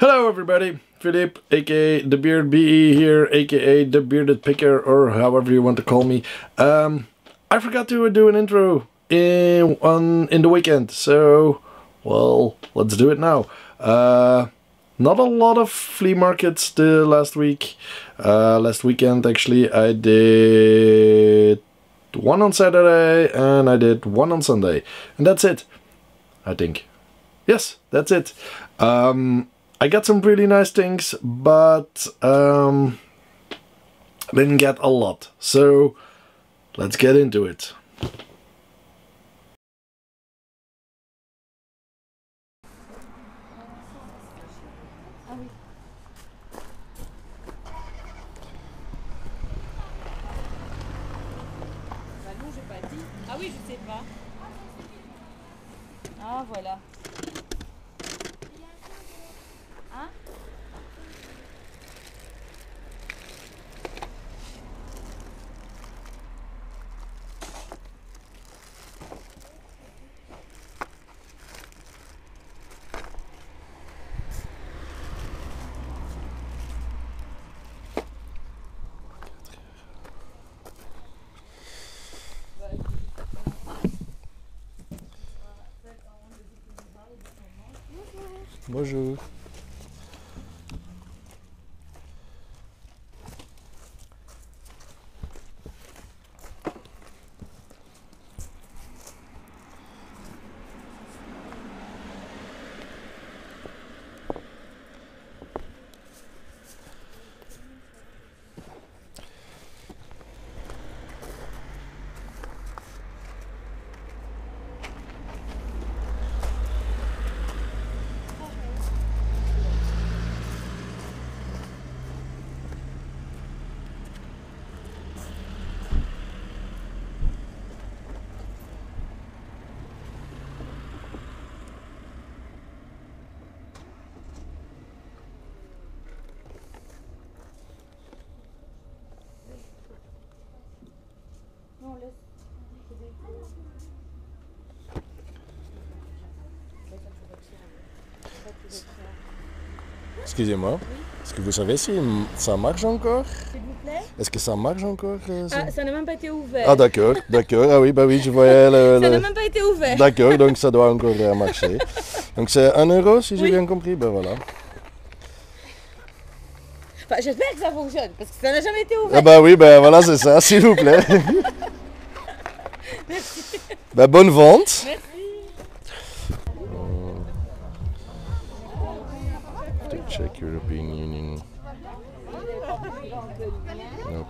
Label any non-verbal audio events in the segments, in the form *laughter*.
Hello everybody, Filip, aka the Beard BE here, aka the Bearded Picker, or however you want to call me. Um, I forgot to do an intro in on in the weekend, so well, let's do it now. Uh, not a lot of flea markets the last week. Uh, last weekend actually, I did one on Saturday and I did one on Sunday, and that's it. I think. Yes, that's it. Um, I got some really nice things, but um, didn't get a lot. So let's get into it. Ah oui, je sais pas. Ah voilà. Bonjour. Non, laisse. Excusez-moi. Est-ce que vous savez si ça marche encore? S'il vous plaît? Est-ce que ça marche encore euh, ça? Ah, ça n'a même pas été ouvert. Ah d'accord, d'accord. Ah oui, bah oui, je voyais le... *laughs* ça n'a même pas été ouvert. D'accord, donc ça doit encore euh, marcher. *laughs* Donc c'est 1 euro si j'ai bien compris, ben voilà. Enfin, j'espère que ça fonctionne, parce que ça n'a jamais été Ah ouvert. bah oui, ben voilà, c'est ça, *laughs* s'il vous plaît. Ben bonne vente. Merci. European Union. Nope.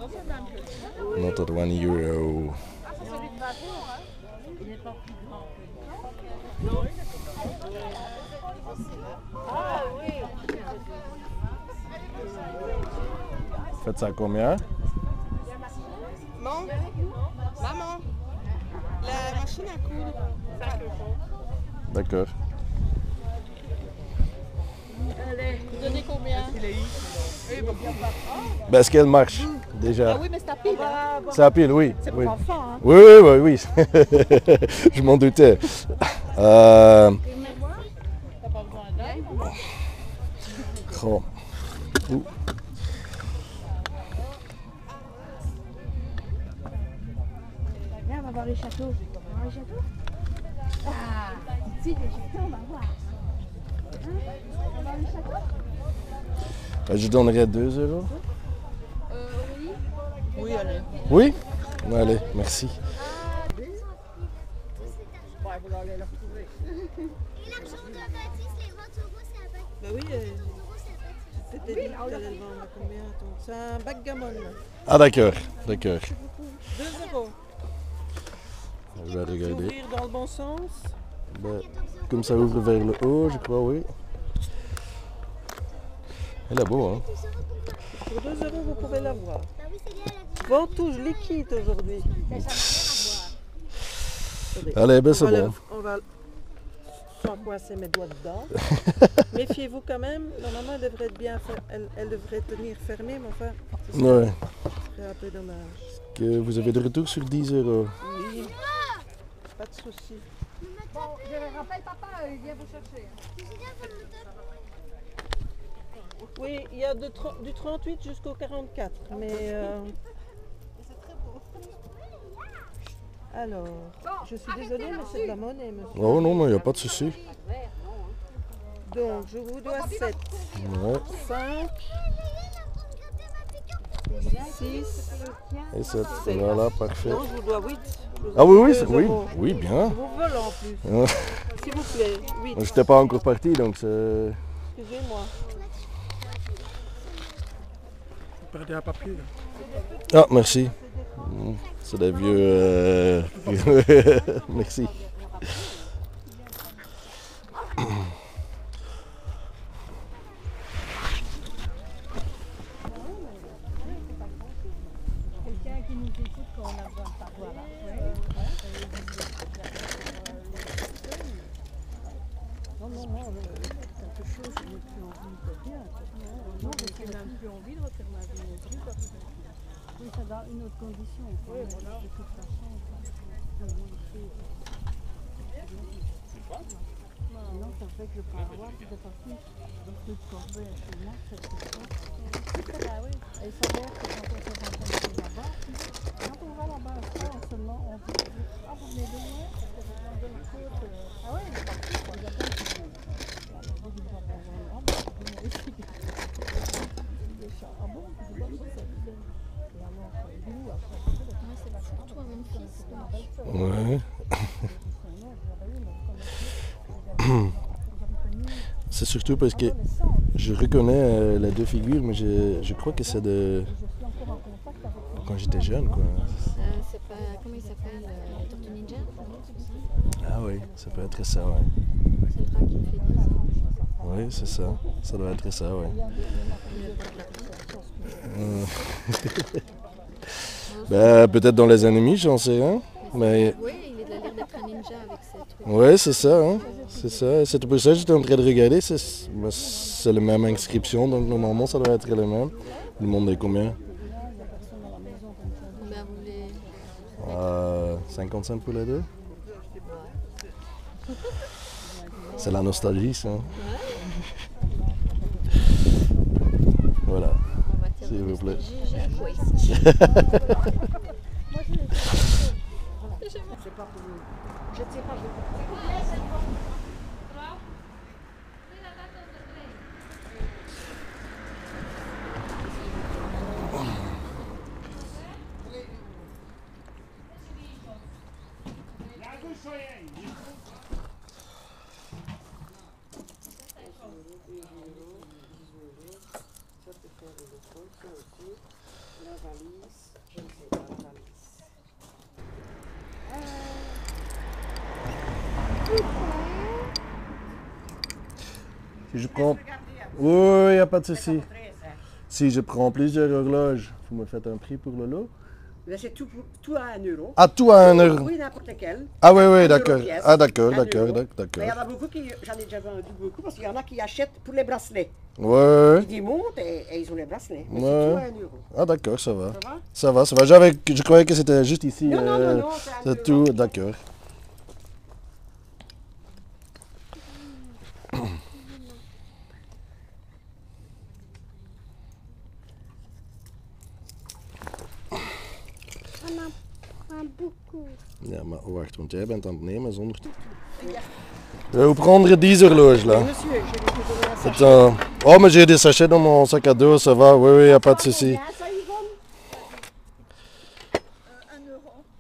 Not at 1 euro. Faites ça combien? Maman, maman, la machine à coudre. D'accord. Allez, vous donnez combien Ben est-ce qu'elle marche déjà? Ah oui, mais c'est à pile. Hein. C'est à pile, oui. C'est oui. pour enfants. Hein. Oui, oui, oui, oui. *laughs* Je m'en doutais. Euh, T'as les châteaux. On va voir les châteaux Ah, si, les châteaux, on va voir. Hein On va voir les châteaux Ben, Je donnerais 2 euros. Oui, allez. Oui? Allez, merci. Ouais, vous allez retrouver. Et l'argent de Baptiste, les 20 euros, c'est à Baptiste. Bah oui, euh, euros, c'est à Baptiste. c'était dit que t'allais le vendre à combien ton C'est un backgammon. là. Ah d'accord, d'accord. 2 euros. Je vais regarder. ouvrir dans le bon sens. Ben, comme ça ouvre vers le haut, je crois, oui. Elle est beau, hein Pour 2 euros, vous pouvez l'avoir. Ventouse liquide aujourd'hui. Allez, ben c'est le- bon. On va sans coincer mes doigts dedans. *laughs* Méfiez-vous quand même. Normalement, elle devrait, être bien elle, elle devrait tenir fermée, mais enfin, ce serait, Ouais. ce serait un peu dommage. Que vous avez de retour sur 10 euros. Oui, pas de souci. Bon, je rappelle papa, il vient vous chercher. Taper. Oui, il y a de du 38 jusqu'au 44. Mais. euh, *laughs* Alors, je suis désolée, mais c'est de la monnaie, monsieur. Oh non, mais il n'y a pas de souci. Donc, je vous dois 7, Ouais. 5, 6. Et ça, voilà, parfait. Non, je vous dois 8. Ah oui, oui, oui, oui, bien. Je vous vole en plus. S'il vous plaît, 8. Je n'étais pas encore parti, donc c'est... Excusez-moi. Vous perdez un papier. là. Ah, merci. Mm, C'est des vieux... euh, *laughs* merci. Quelqu'un qui nous écoute quand on a besoin de savoir. Non, non, non, quelque chose que je n'ai plus envie de rien. Non, je n'ai même plus envie de refaire ma vie non plus. parce que- Oui, c'est dans une autre condition. quoi. Oui, voilà. De toute façon, quoi. Sinon, ça fait que je peux avoir peut-être aussi beaucoup de corbeilles chez moi, cette fois. Ah oui. Et ça veut dire que quand on se rencontre là-bas, quand on va là-bas, on seulement on dit Ah, vous venez de loin Parce que je viens de la côte. euh, Ah ouais, il est parti, quoi. Il y a plein de choses. Alors, je dis, Bon, bon, bon, ah, bon, vous venez ici. Le chat, Ah bon Je dis, Bon, ça, c'est bien. Et alors, euh, du loup, après, Ouais. C'est surtout parce que je reconnais euh, les deux figures, mais je, je crois que c'est de... Quand j'étais jeune, quoi. Être ça, ouais. C'est le rat qui me fait dire ça. Oui, c'est ça. Ça doit être ça, ouais. *laughs* Ben, peut-être dans les ennemis, j'en sais rien. Mais Oui, il a l'air d'être un ninja avec ses trucs. ouais, c'est ça, hein. C'est ça. C'est pour ça que j'étais en train de regarder. C'est ben, la même inscription, donc normalement ça doit être le même. Le monde est combien? Ben, vous voulez. euh, 50 cents pour les deux? C'est la nostalgie ça. Voilà. S'il vous plaît. Moi j'ai le problème. Voilà, je ne sais pas pour vous. Je ne sais pas le coup. Je prends... Oui, il n'y a pas de souci. Si je prends plusieurs horloges, vous me faites un prix pour le lot Là, c'est tout, tout à 1 euro. Ah, tout à 1 euro Oui, n'importe lequel. Ah oui, Un oui, d'accord. Ah d'accord, Un d'accord, euro. d'ac- Mais Il y d'accord. en a beaucoup qui, j'en ai déjà vendu beaucoup, parce qu'il y en a qui achètent pour les bracelets. Ouais, Ils montent et, et ils ont les bracelets. Mais Ouais. c'est tout à 1 euro. ah d'accord, ça va. Ça va Ça va, ça va. Je croyais que c'était juste ici. Non, non, euh, non, non, c'est un tout, d'accord. Ja, maar wacht, want jij bent aan het nemen zonder... Je vous prendre 10 horloges là. Vais. Attends. Oh, mais j'ai des sachets dans mon sac à dos, ça va. Oui, oui, y a pas de souci.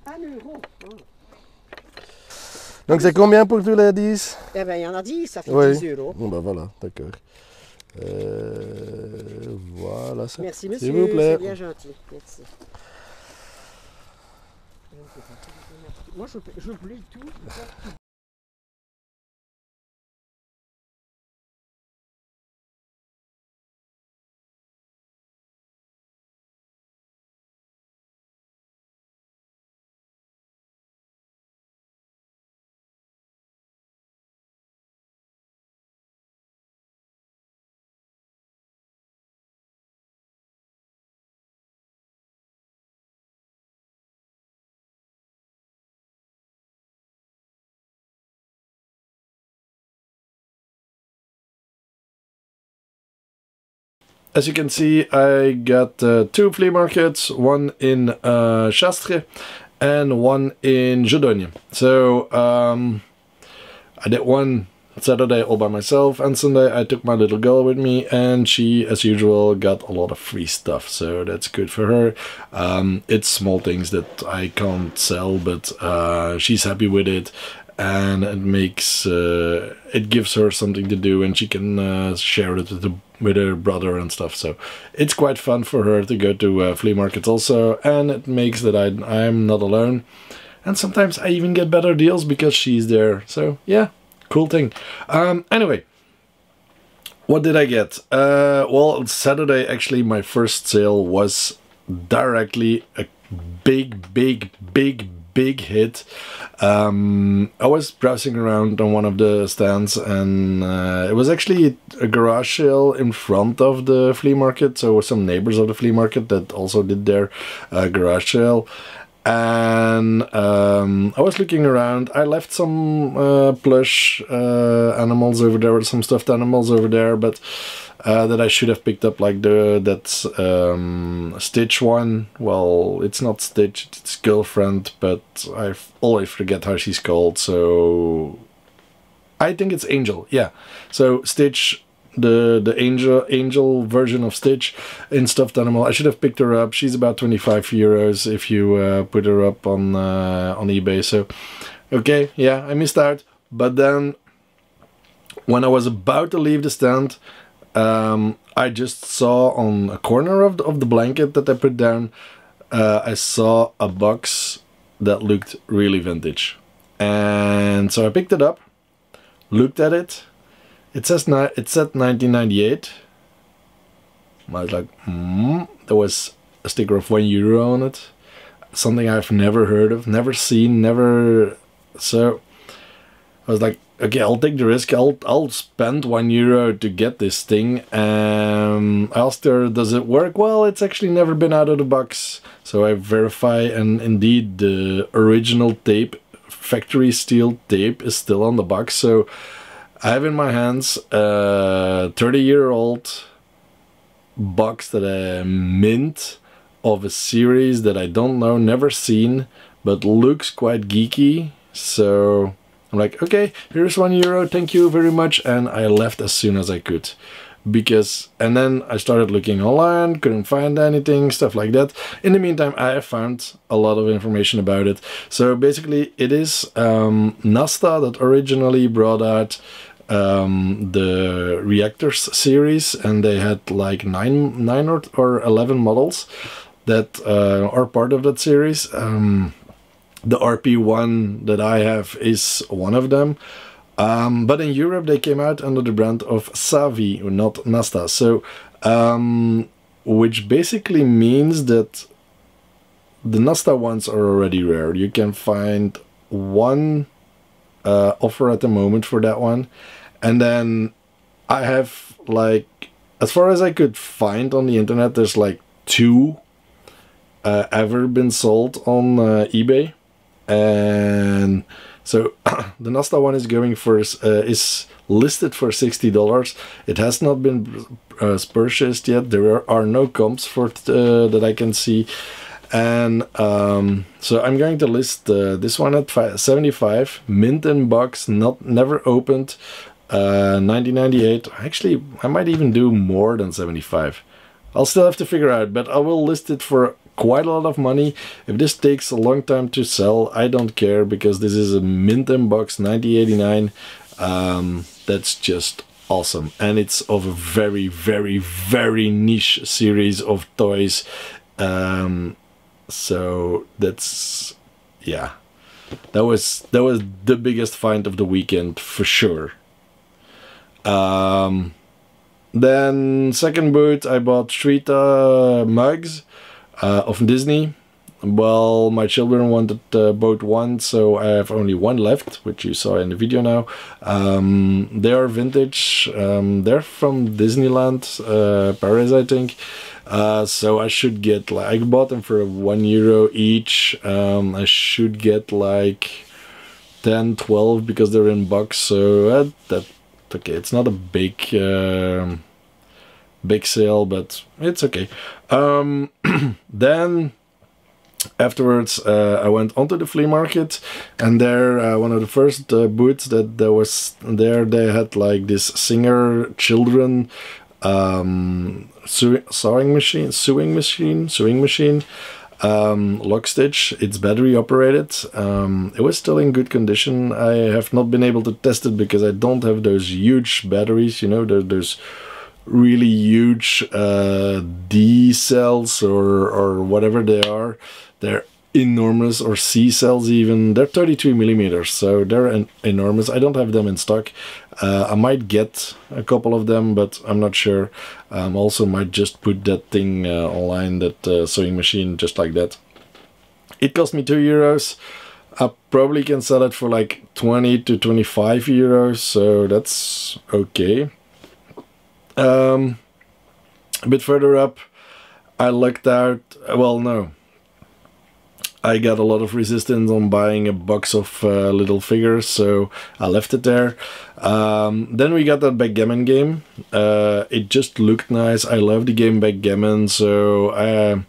1 euro. Donc c'est combien pour tous les 10 Eh bien, il y en a 10, ça fait Oui. 10 euros. Bon, ben voilà, d'accord. Euh, voilà ça. Merci, S'il monsieur. vous plaît. C'est bien gentil. Merci. Je ne sais pas. Moi, je- j'oublie tout. As you can see, I got uh, two flea markets, one in uh, and one in Jodoigne. So um, I did one Saturday all by myself, and Sunday I took my little girl with me, and she, as usual, got a lot of free stuff. So that's good for her. Um, it's small things that I can't sell, but uh, she's happy with it. And it makes uh, it gives her something to do, and she can uh, share it with, the, with her brother and stuff. So it's quite fun for her to go to uh, flea markets also, and it makes that I I'm not alone. And sometimes I even get better deals because she's there. So yeah, cool thing. Um, anyway, what did I get? Uh, well, Saturday actually my first sale was directly a big, big, big, big hit. Um, I was browsing around on one of the stands and uh, it was actually a garage sale in front of the flea market. So some neighbors of the flea market that also did their uh, garage sale and um, I was looking around. I left some uh, plush uh, animals over there, some stuffed animals over there, but uh, that I should have picked up, like the that um, Stitch one. Well, it's not Stitch, it's girlfriend, but I always forget how she's called. So I think it's Angel. Yeah. So Stitch the the angel angel version of Stitch in stuffed animal. I should have picked her up. She's about 25 euros if you uh, put her up on uh, on eBay. So okay, yeah, I missed out. But then when I was about to leave the stand, um, I just saw on a corner of the, of the blanket that I put down, uh, I saw a box that looked really vintage. And so I picked it up, looked at it, it says it said 1998. I was like, hmm. There was a sticker of one euro on it. Something I've never heard of, never seen, never. So I was like, okay, I'll take the risk. I'll I'll spend one euro to get this thing. Um, I asked her, does it work? Well, it's actually never been out of the box. So I verify, and indeed, the original tape, factory steel tape, is still on the box. So I have in my hands a 30 year old box that I mint of a series that I don't know, never seen, but looks quite geeky. So I'm like, okay, here's one euro, thank you very much. And I left as soon as I could. Because, and then I started looking online, couldn't find anything, stuff like that. In the meantime, I have found a lot of information about it. So basically, it is um, Nasta that originally brought out um, the reactors series and they had like nine nine or, or 11 models that uh, are part of that series. Um, the rp1 that i have is one of them. Um, but in europe they came out under the brand of savie not nasta so um, which basically means that the nasta ones are already rare. You can find one uh, offer at the moment for that one and then I have like as far as I could find on the internet there's like two uh, ever been sold on uh, eBay. And so *clears throat* the Nasta one is going for uh, is listed for $60 it has not been uh, purchased yet. There are, no comps for uh, that I can see. And um, so I'm going to list uh, this one at 75 mint in box not never opened 1998. Uh, Actually, I might even do more than 75. I'll still have to figure out, but I will list it for quite a lot of money. If this takes a long time to sell, I don't care because this is a mint in box 1989. Um, that's just awesome. And it's of a very, very, very niche series of toys. Um, so that's, yeah, that was, that was the biggest find of the weekend for sure. Um, then second boot I bought Shrita mugs uh, of Disney. Well, my children wanted uh, both one, so I have only one left, which you saw in the video now. Um, they are vintage. Um, they're from Disneyland, uh, Paris, I think. Uh, so I should get like I bought them for one euro each. Um, I should get like 10, 12 because they're in box. So that, that okay it's not a big um, big sale, but it's okay. Um, *clears throat* then afterwards uh, I went onto the flea market and there uh, one of the first uh, that there was there they had like this singer children um, sewing machine sewing machine sewing machine um, lock stitch it's battery operated um, it was still in good condition I have not been able to test it because I don't have those huge batteries you know there, there's really huge uh, D cells or or whatever they are. They're enormous or C cells even. They're 33 millimeters, so they're en- enormous. I don't have them in stock. Uh, I might get a couple of them, but I'm not sure. Um, also, might just put that thing uh, online, that uh, sewing machine, just like that. It cost me two euros. I probably can sell it for like 20 to 25 euros, so that's okay. Um, a bit further up, I lucked out. Well, no. I got a lot of resistance on buying a box of uh, little figures, so I left it there. Um, then we got that backgammon game. Uh, it just looked nice. I love the game backgammon, so I,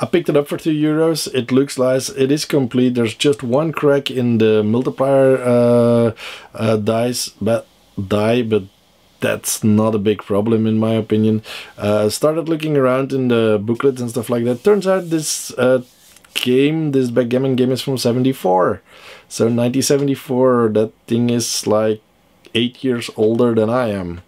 I picked it up for two euros. It looks nice. It is complete. There's just one crack in the multiplier uh, uh, dice, but die, but that's not a big problem in my opinion. Uh, started looking around in the booklets and stuff like that. Turns out this uh, game, this backgammon game, is from '74. So 1974, that thing is like eight years older than I am.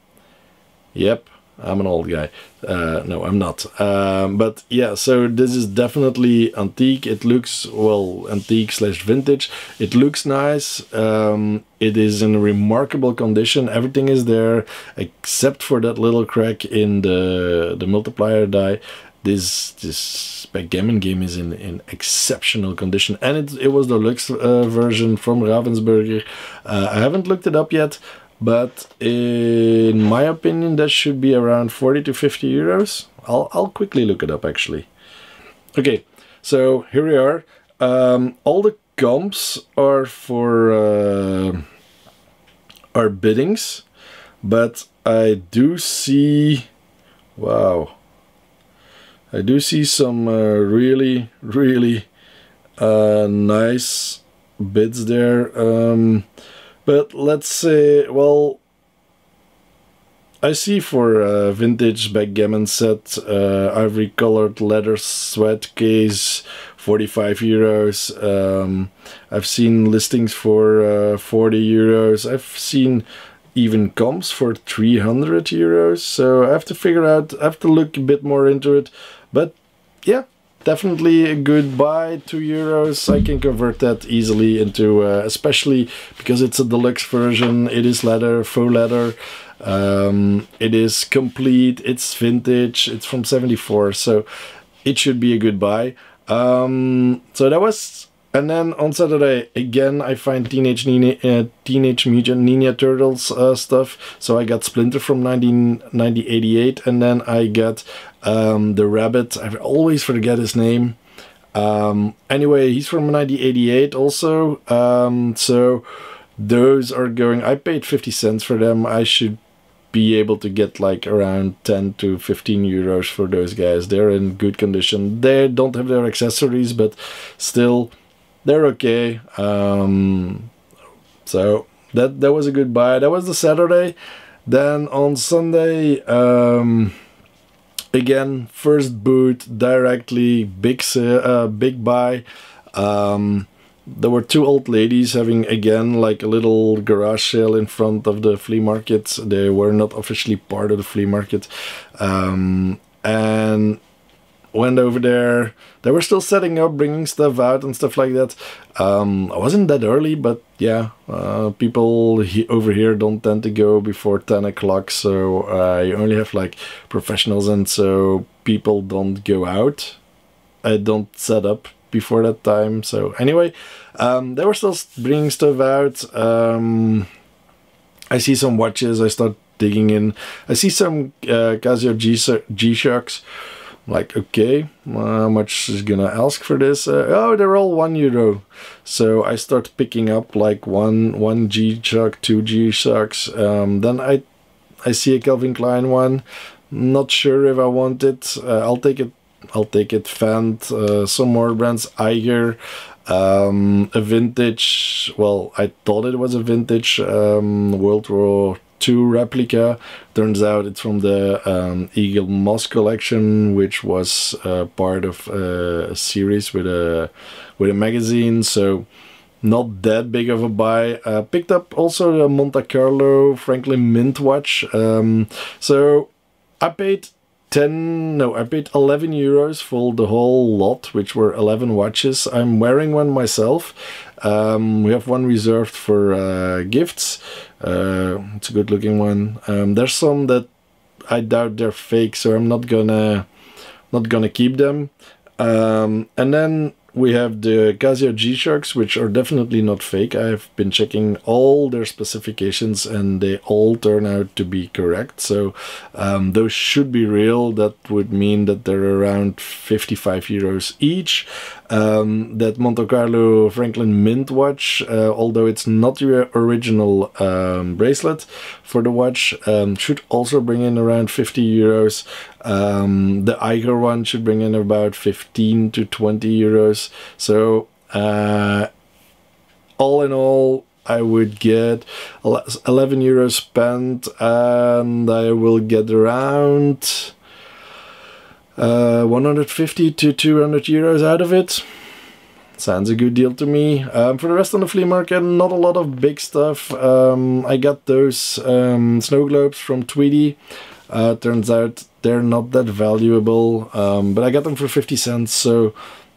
Yep, I'm an old guy. Uh, no, I'm not. Um, but yeah, so this is definitely antique. It looks well antique slash vintage. It looks nice. Um, it is in remarkable condition. Everything is there except for that little crack in the the multiplier die. This this backgammon game is in, in exceptional condition, and it it was the Lux uh, version from Ravensburger. Uh, I haven't looked it up yet, but in my opinion, that should be around 40 to 50 euros. I'll, I'll quickly look it up actually. Okay, so here we are. Um, all the comps are for uh, are biddings, but I do see, wow, I do see some uh, really, really uh, nice bids there. Um, but let's say, well, I see for a vintage backgammon set, uh, ivory colored leather sweat case, 45 euros. Um, I've seen listings for uh, 40 euros. I've seen even comps for 300 euros. So I have to figure out, I have to look a bit more into it. But yeah, definitely a good buy. Two euros. I can convert that easily into, uh, especially because it's a deluxe version. It is leather, faux leather. Um, it is complete. It's vintage. It's from '74, so it should be a good buy. Um, so that was, and then on Saturday again I find Teenage Ninja, uh, Teenage Mutant Ninja Turtles uh, stuff. So I got Splinter from 19, 1988, and then I got um, the Rabbit. I always forget his name. Um, anyway, he's from 1988 also. Um, so those are going. I paid 50 cents for them. I should be able to get like around 10 to 15 euros for those guys. They're in good condition. They don't have their accessories, but still, they're okay. Um, so that that was a good buy. That was the Saturday. Then on Sunday, um, again first boot directly big uh, big buy. Um, there were two old ladies having again like a little garage sale in front of the flea market. They were not officially part of the flea market, um, and went over there. They were still setting up, bringing stuff out and stuff like that. Um, I wasn't that early, but yeah, uh, people he- over here don't tend to go before 10 o'clock, so you only have like professionals, and so people don't go out. I don't set up before that time. So anyway, um, they were still bringing stuff out. Um, I see some watches. I start digging in. I see some uh, Casio G G Shocks. Like okay, how much is gonna ask for this? Uh, oh, they're all one euro. So I start picking up like one one G Shock, two G Shocks. Um, then I I see a Calvin Klein one. Not sure if I want it. Uh, I'll take it. I'll take it. Fendt. Uh, some more brands. Eiger. Um, a vintage. Well, I thought it was a vintage um, World War II replica. Turns out it's from the um, Eaglemoss collection, which was uh, part of uh, a series with a with a magazine. So not that big of a buy. Uh, picked up also the Monte Carlo Franklin Mint watch. Um, so I paid 10, no, I paid 11 euros for the whole lot, which were 11 watches. I'm wearing one myself. Um, we have one reserved for uh, gifts. Uh, it's a good looking one. Um, there's some that I doubt they're fake, so I'm not gonna not gonna keep them. Um, and then we have the Casio G-Shocks, which are definitely not fake. I've been checking all their specifications and they all turn out to be correct. So um, those should be real. That would mean that they're around 55 euros each. Um, that Monte Carlo Franklin Mint watch, uh, although it's not your original um, bracelet for the watch, um, should also bring in around 50 euros. Um, the Eiger one should bring in about 15 to 20 euros. So, uh, all in all, I would get 11 euros spent and I will get around uh, 150 to 200 euros out of it. Sounds a good deal to me. Um, for the rest on the flea market, not a lot of big stuff. Um, I got those um, snow globes from Tweety. Uh, turns out they're not that valuable, um, but I got them for 50 cents, so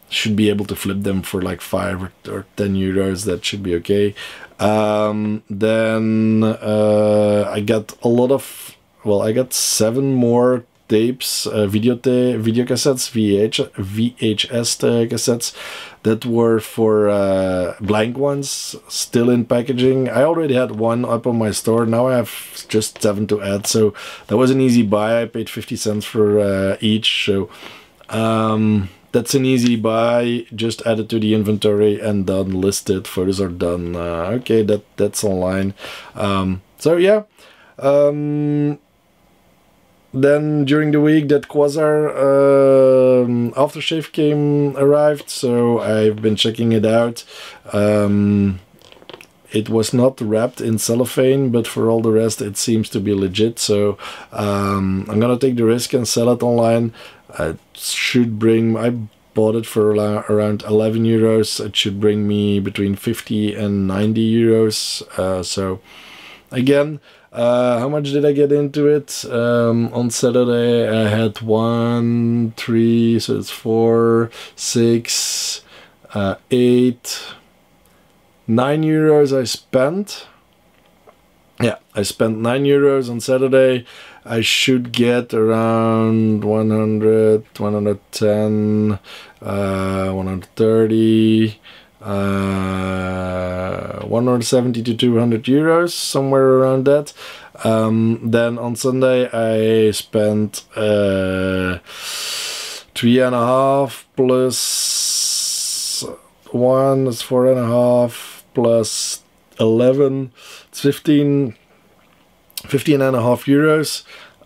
should be able to flip them for like 5 or, or 10 euros. That should be okay. Um, then uh, I got a lot of, well, I got seven more tapes, uh, video ta- video cassettes, VH VHS uh, cassettes that were for uh, blank ones, still in packaging. I already had one up on my store. Now I have just seven to add, so that was an easy buy. I paid fifty cents for uh, each, so. Um, that's an easy buy. Just add it to the inventory and done. Listed photos are done. Uh, okay, that that's online. Um, so yeah. Um, then during the week that Quasar um, aftershave came arrived, so I've been checking it out. Um, it was not wrapped in cellophane, but for all the rest, it seems to be legit. So um, I'm gonna take the risk and sell it online. It should bring. I bought it for around 11 euros. It should bring me between 50 and 90 euros. Uh, so again. Uh, how much did I get into it? Um, on Saturday, I had one, three, so it's four, six, uh, eight, nine euros I spent. Yeah, I spent nine euros on Saturday. I should get around 100, 110, uh, 130 uh, 170 to 200 euros, somewhere around that. Um, then on Sunday I spent uh, three and a half plus one is four and a half plus 11 it's 15 15 and a half euros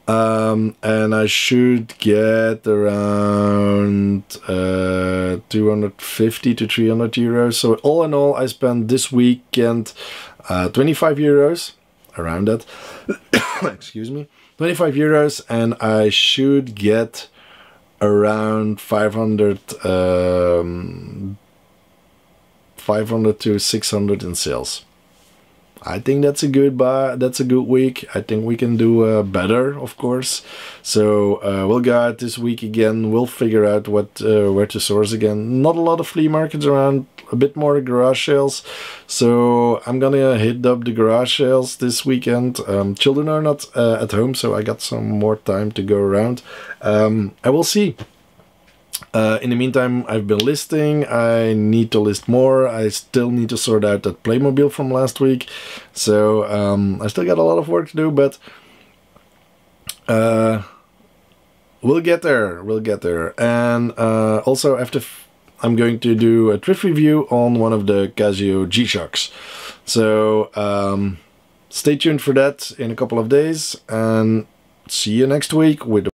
um, and I should get around uh, 250 to 300 euros. So all in all, I spent this weekend uh, 25 euros, around that. *coughs* Excuse me, 25 euros, and I should get around 500, um, 500 to 600 in sales. I think that's a good buy. That's a good week. I think we can do uh, better, of course. So uh, we'll go out this week again. We'll figure out what uh, where to source again. Not a lot of flea markets around. A bit more garage sales. So I'm gonna hit up the garage sales this weekend. Um, children are not uh, at home, so I got some more time to go around. Um, I will see. Uh, in the meantime, I've been listing. I need to list more. I still need to sort out that Playmobil from last week. So um, I still got a lot of work to do, but uh, we'll get there. We'll get there. And uh, also, after I'm going to do a thrift review on one of the Casio G-Shocks. So um, stay tuned for that in a couple of days. And see you next week with